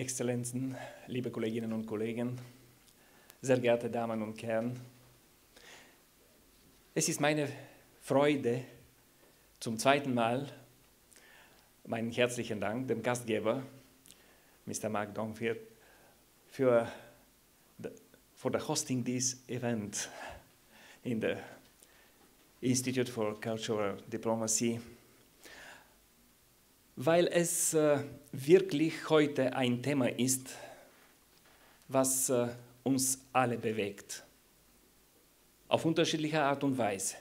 Exzellenzen, liebe Kolleginnen und Kollegen, sehr geehrte Damen und Herren. Es ist meine Freude, zum zweiten Mal meinen herzlichen Dank dem Gastgeber, Mr. Mark Dongfield, für for the hosting this event in the Institute for Cultural Diplomacy weil es äh, wirklich heute ein Thema ist, was äh, uns alle bewegt. Auf unterschiedliche Art und Weise.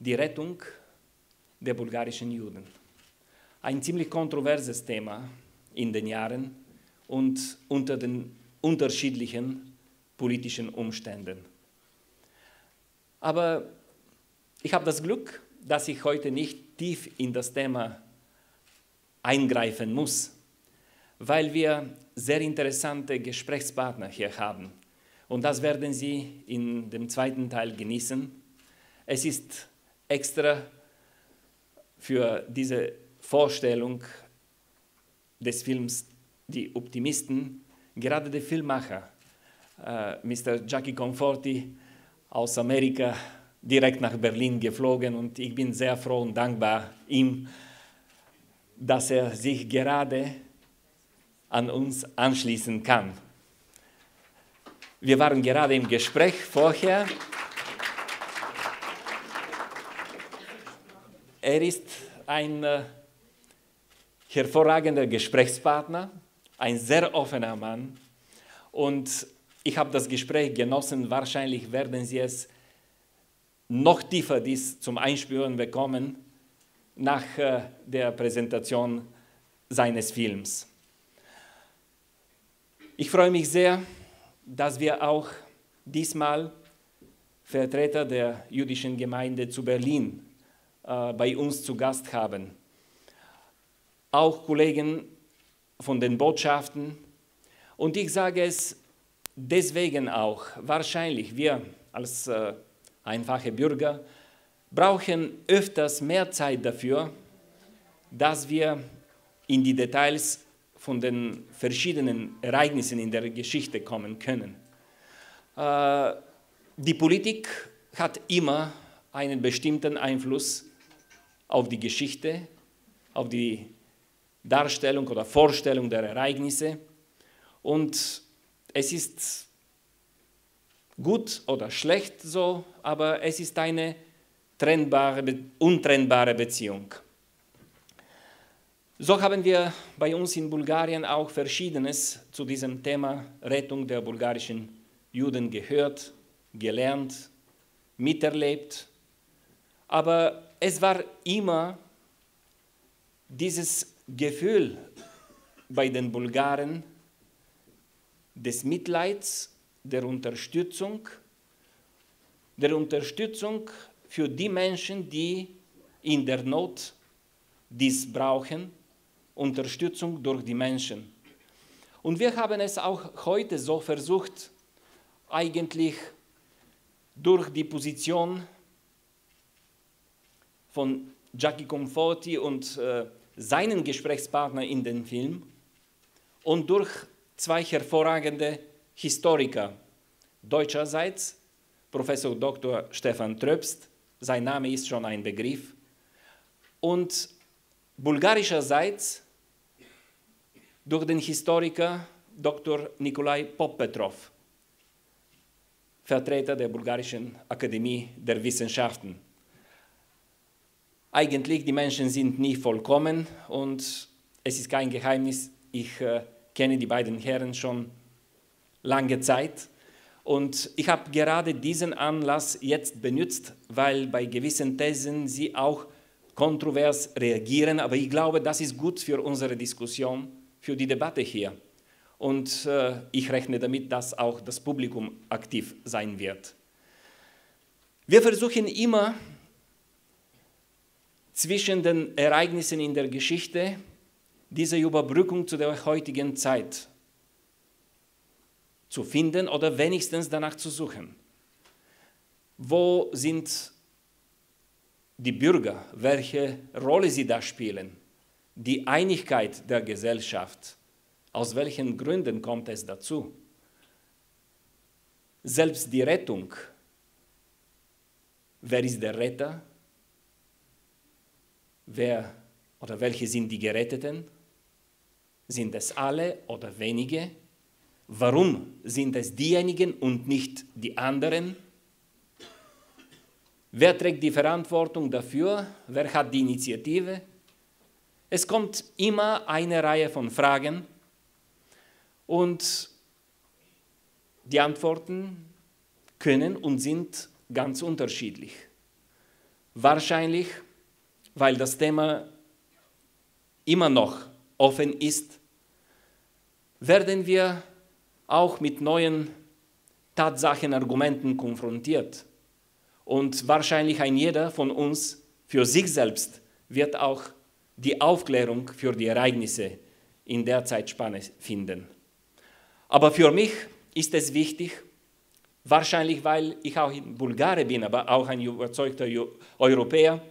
Die Rettung der bulgarischen Juden. Ein ziemlich kontroverses Thema in den Jahren und unter den unterschiedlichen politischen Umständen. Aber ich habe das Glück, dass ich heute nicht tief in das Thema eingreifen muss, weil wir sehr interessante Gesprächspartner hier haben. Und das werden Sie in dem zweiten Teil genießen. Es ist extra für diese Vorstellung des Films Die Optimisten gerade der Filmmacher, äh, Mr. Jackie Conforti aus Amerika, direkt nach Berlin geflogen und ich bin sehr froh und dankbar ihm dass er sich gerade an uns anschließen kann. Wir waren gerade im Gespräch vorher. Er ist ein äh, hervorragender Gesprächspartner, ein sehr offener Mann und ich habe das Gespräch genossen. Wahrscheinlich werden Sie es noch tiefer dies zum Einspüren bekommen nach äh, der Präsentation seines Films. Ich freue mich sehr, dass wir auch diesmal Vertreter der jüdischen Gemeinde zu Berlin äh, bei uns zu Gast haben. Auch Kollegen von den Botschaften. Und ich sage es deswegen auch, wahrscheinlich wir als äh, einfache Bürger brauchen öfters mehr Zeit dafür, dass wir in die Details von den verschiedenen Ereignissen in der Geschichte kommen können. Äh, die Politik hat immer einen bestimmten Einfluss auf die Geschichte, auf die Darstellung oder Vorstellung der Ereignisse. Und es ist gut oder schlecht so, aber es ist eine trennbare, untrennbare Beziehung. So haben wir bei uns in Bulgarien auch Verschiedenes zu diesem Thema Rettung der bulgarischen Juden gehört, gelernt, miterlebt. Aber es war immer dieses Gefühl bei den Bulgaren des Mitleids, der Unterstützung, der Unterstützung für die Menschen, die in der Not dies brauchen, Unterstützung durch die Menschen. Und wir haben es auch heute so versucht, eigentlich durch die Position von Jackie Conforti und äh, seinen Gesprächspartner in dem Film und durch zwei hervorragende Historiker, deutscherseits Professor Dr. Stefan Tröbst sein Name ist schon ein Begriff. Und bulgarischerseits durch den Historiker Dr. Nikolai Poppetrov, Vertreter der Bulgarischen Akademie der Wissenschaften. Eigentlich, die Menschen sind nie vollkommen und es ist kein Geheimnis, ich äh, kenne die beiden Herren schon lange Zeit und ich habe gerade diesen Anlass jetzt benutzt, weil bei gewissen Thesen sie auch kontrovers reagieren. Aber ich glaube, das ist gut für unsere Diskussion, für die Debatte hier. Und äh, ich rechne damit, dass auch das Publikum aktiv sein wird. Wir versuchen immer zwischen den Ereignissen in der Geschichte diese Überbrückung zu der heutigen Zeit zu finden oder wenigstens danach zu suchen. Wo sind die Bürger, welche Rolle sie da spielen, die Einigkeit der Gesellschaft, Aus welchen Gründen kommt es dazu? Selbst die Rettung. Wer ist der Retter? Wer oder welche sind die Geretteten? Sind es alle oder wenige? Warum sind es diejenigen und nicht die anderen? Wer trägt die Verantwortung dafür? Wer hat die Initiative? Es kommt immer eine Reihe von Fragen und die Antworten können und sind ganz unterschiedlich. Wahrscheinlich, weil das Thema immer noch offen ist, werden wir auch mit neuen Tatsachen, Argumenten konfrontiert. Und wahrscheinlich ein jeder von uns für sich selbst wird auch die Aufklärung für die Ereignisse in der Zeitspanne finden. Aber für mich ist es wichtig, wahrscheinlich weil ich auch in Bulgarien bin, aber auch ein überzeugter Europäer,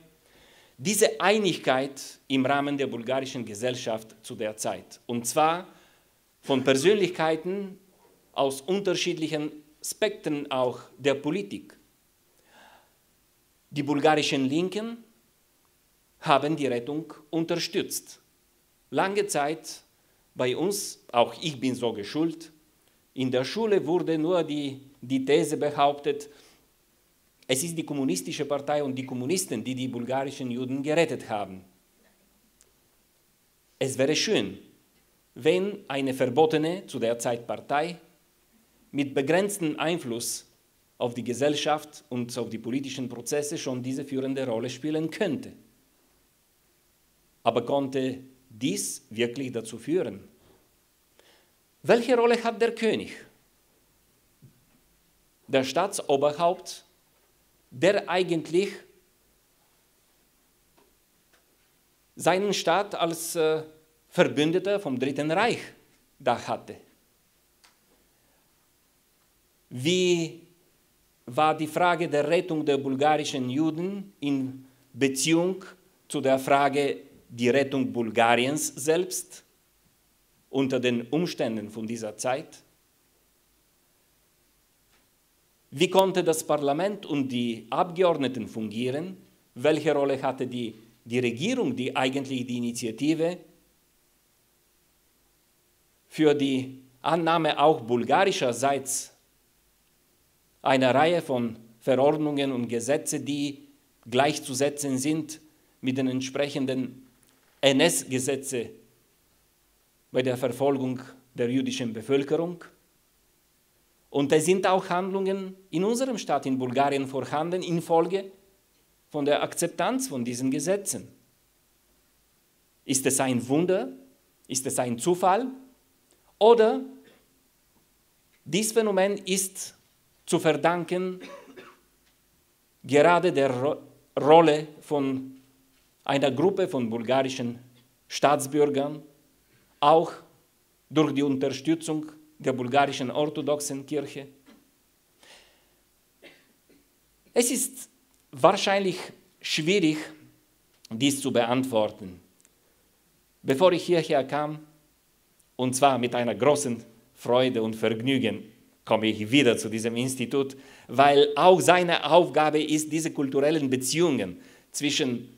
diese Einigkeit im Rahmen der bulgarischen Gesellschaft zu der Zeit. Und zwar von Persönlichkeiten aus unterschiedlichen Spektren auch der Politik. Die bulgarischen Linken haben die Rettung unterstützt. Lange Zeit bei uns, auch ich bin so geschult, in der Schule wurde nur die, die These behauptet, es ist die kommunistische Partei und die Kommunisten, die die bulgarischen Juden gerettet haben. Es wäre schön, wenn eine verbotene, zu der Zeit Partei, mit begrenztem Einfluss auf die Gesellschaft und auf die politischen Prozesse schon diese führende Rolle spielen könnte. Aber konnte dies wirklich dazu führen? Welche Rolle hat der König? Der Staatsoberhaupt, der eigentlich seinen Staat als äh, Verbündeter vom Dritten Reich da hatte. Wie war die Frage der Rettung der bulgarischen Juden in Beziehung zu der Frage die Rettung Bulgariens selbst unter den Umständen von dieser Zeit? Wie konnte das Parlament und die Abgeordneten fungieren? Welche Rolle hatte die, die Regierung, die eigentlich die Initiative für die Annahme auch bulgarischerseits einer Reihe von Verordnungen und Gesetzen, die gleichzusetzen sind mit den entsprechenden NS-Gesetze bei der Verfolgung der jüdischen Bevölkerung. Und es sind auch Handlungen in unserem Staat, in Bulgarien, vorhanden infolge von der Akzeptanz von diesen Gesetzen. Ist es ein Wunder? Ist es ein Zufall? Oder dieses Phänomen ist zu verdanken gerade der Ro Rolle von einer Gruppe von bulgarischen Staatsbürgern, auch durch die Unterstützung der bulgarischen orthodoxen Kirche. Es ist wahrscheinlich schwierig, dies zu beantworten. Bevor ich hierher kam, und zwar mit einer großen Freude und Vergnügen, komme ich wieder zu diesem Institut, weil auch seine Aufgabe ist, diese kulturellen Beziehungen zwischen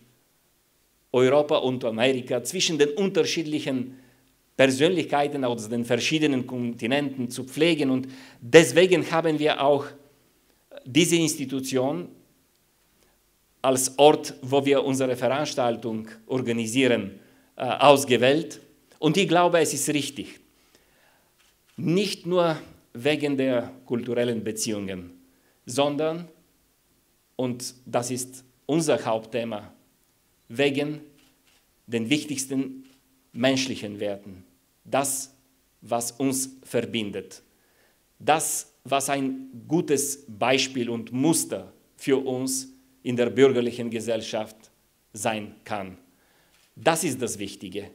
Europa und Amerika, zwischen den unterschiedlichen Persönlichkeiten aus den verschiedenen Kontinenten zu pflegen. Und deswegen haben wir auch diese Institution als Ort, wo wir unsere Veranstaltung organisieren, äh, ausgewählt. Und ich glaube, es ist richtig. Nicht nur wegen der kulturellen Beziehungen, sondern, und das ist unser Hauptthema, wegen den wichtigsten menschlichen Werten. Das, was uns verbindet. Das, was ein gutes Beispiel und Muster für uns in der bürgerlichen Gesellschaft sein kann. Das ist das Wichtige.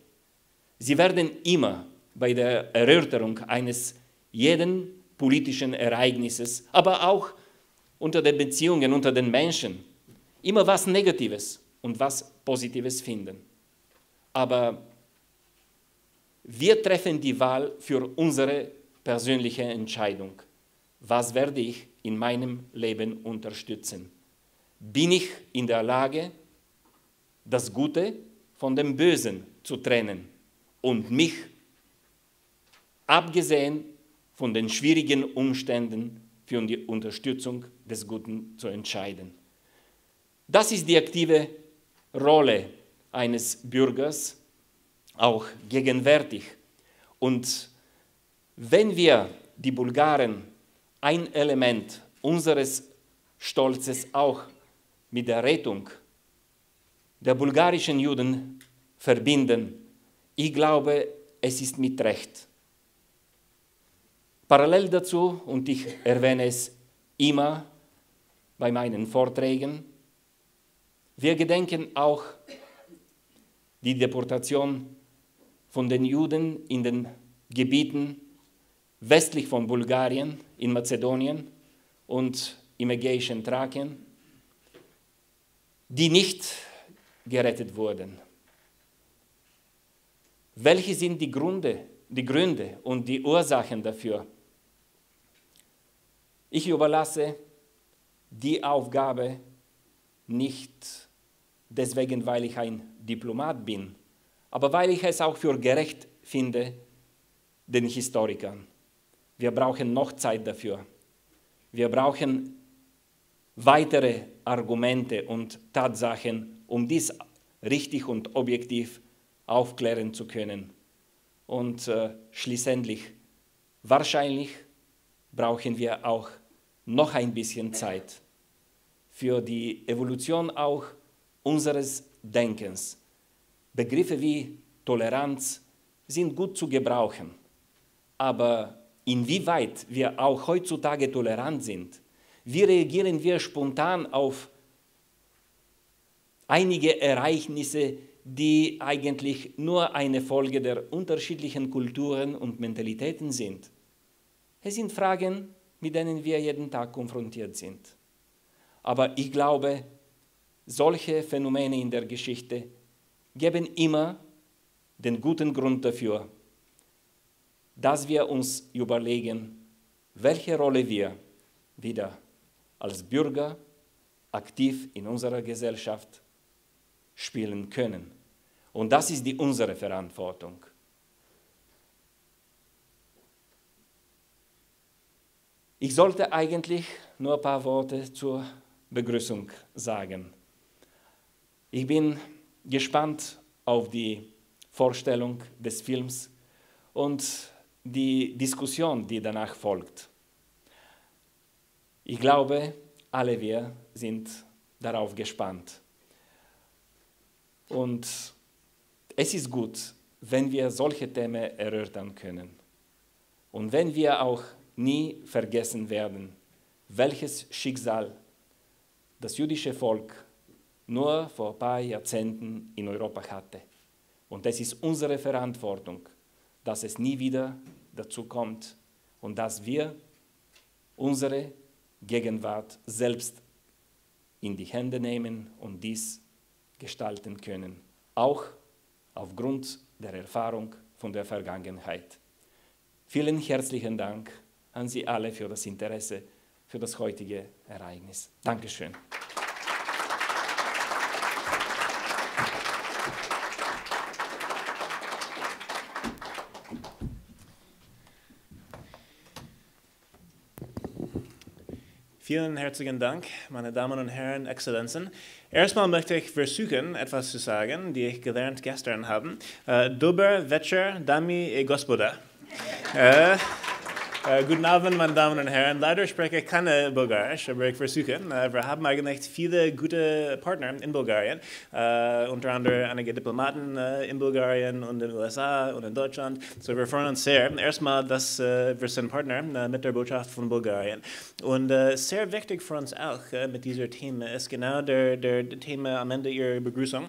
Sie werden immer bei der Erörterung eines jeden politischen Ereignisses, aber auch unter den Beziehungen, unter den Menschen, immer was Negatives und was Positives finden. Aber Wir treffen die Wahl für unsere persönliche Entscheidung. Was werde ich in meinem Leben unterstützen? Bin ich in der Lage, das Gute von dem Bösen zu trennen und mich, abgesehen von den schwierigen Umständen, für die Unterstützung des Guten zu entscheiden? Das ist die aktive Rolle eines Bürgers, auch gegenwärtig. Und wenn wir die Bulgaren ein Element unseres Stolzes auch mit der Rettung der bulgarischen Juden verbinden, ich glaube, es ist mit Recht. Parallel dazu, und ich erwähne es immer bei meinen Vorträgen, wir gedenken auch die Deportation von den Juden in den Gebieten westlich von Bulgarien, in Mazedonien und im ägäischen Thrakien, die nicht gerettet wurden. Welche sind die Gründe, die Gründe und die Ursachen dafür? Ich überlasse die Aufgabe nicht deswegen, weil ich ein Diplomat bin, aber weil ich es auch für gerecht finde, den Historikern. Wir brauchen noch Zeit dafür. Wir brauchen weitere Argumente und Tatsachen, um dies richtig und objektiv aufklären zu können. Und äh, schließlich, wahrscheinlich brauchen wir auch noch ein bisschen Zeit für die Evolution auch unseres Denkens. Begriffe wie Toleranz sind gut zu gebrauchen, aber inwieweit wir auch heutzutage tolerant sind, wie reagieren wir spontan auf einige Ereignisse, die eigentlich nur eine Folge der unterschiedlichen Kulturen und Mentalitäten sind. Es sind Fragen, mit denen wir jeden Tag konfrontiert sind. Aber ich glaube, solche Phänomene in der Geschichte geben immer den guten Grund dafür, dass wir uns überlegen, welche Rolle wir wieder als Bürger aktiv in unserer Gesellschaft spielen können. Und das ist die unsere Verantwortung. Ich sollte eigentlich nur ein paar Worte zur Begrüßung sagen. Ich bin gespannt auf die Vorstellung des Films und die Diskussion, die danach folgt. Ich glaube, alle wir sind darauf gespannt. Und es ist gut, wenn wir solche Themen erörtern können. Und wenn wir auch nie vergessen werden, welches Schicksal das jüdische Volk nur vor ein paar Jahrzehnten in Europa hatte. Und es ist unsere Verantwortung, dass es nie wieder dazu kommt und dass wir unsere Gegenwart selbst in die Hände nehmen und dies gestalten können, auch aufgrund der Erfahrung von der Vergangenheit. Vielen herzlichen Dank an Sie alle für das Interesse für das heutige Ereignis. Dankeschön. Vielen herzlichen Dank, meine Damen und Herren, Exzellenzen. Erstmal möchte ich versuchen, etwas zu sagen, die ich gelernt gestern habe. Uh, Dober večer, dami e gospoda. Uh, Uh, guten Abend, meine Damen und Herren. Leider spreche ich keine Bulgarisch, aber ich versuche. Uh, wir haben eigentlich viele gute Partner in Bulgarien, uh, unter anderem einige Diplomaten in Bulgarien und in den USA und in Deutschland. So wir freuen uns sehr. Erstmal, dass wir sind Partner mit der Botschaft von Bulgarien. Und sehr wichtig für uns auch mit dieser Thema ist genau der, der, der Thema am Ende Ihrer Begrüßung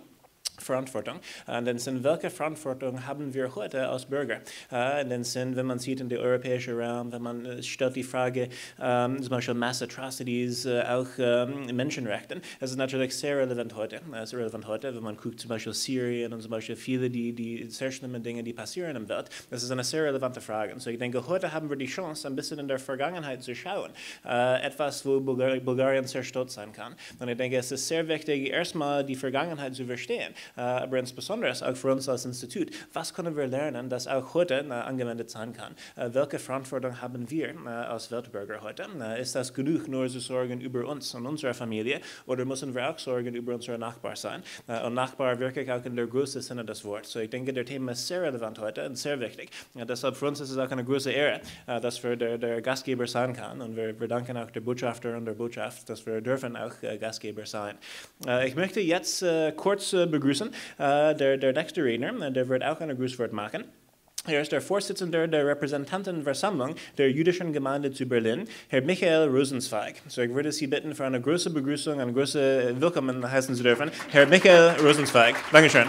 Verantwortung. Äh, denn sind, welche Verantwortung haben wir heute als Bürger? Äh, denn sind, wenn man sieht in den europäischen Raum, wenn man äh, stellt die Frage, ähm, zum Beispiel Mass Atrocities, auch ähm, Menschenrechten, das ist natürlich sehr relevant heute. Ist relevant heute, wenn man guckt zum Beispiel Syrien und zum Beispiel viele die, die sehr schlimmen Dinge, die passieren im Welt. Das ist eine sehr relevante Frage. Und so ich denke, heute haben wir die Chance, ein bisschen in der Vergangenheit zu schauen. Etwas, wo Bulgar Bulgarien sehr stolz sein kann. Und ich denke, es ist sehr wichtig, erstmal die Vergangenheit zu verstehen. Äh, aber insbesondere auch für uns als Institut. Was können wir lernen, das auch heute äh, angewendet sein kann? Äh, welche Verantwortung haben wir äh, als Weltbürger heute? Äh, ist das genug, nur zu sorgen über uns und unsere Familie? Oder müssen wir auch sorgen über unsere Nachbarn sein? Äh, und Nachbar wirklich auch in der größten Sinne des Wortes. So ich denke, der Thema ist sehr relevant heute und sehr wichtig. deshalb für uns ist es auch eine große Ehre, dass wir der, der Gastgeber sein können. Und wir, wir danken auch der Botschafter und der Botschaft, dass wir dürfen auch Gastgeber sein. ich möchte jetzt kurz begrüßen äh, der, der nächste Redner, der wird auch ein Grußwort machen. Er ist der Vorsitzende der Repräsentantenversammlung der jüdischen Gemeinde zu Berlin, Herr Michael Rosenzweig. So, ich würde Sie bitten, für eine große Begrüßung, eine große Willkommen heißen zu dürfen. Herr Michael Rosenzweig. Dankeschön.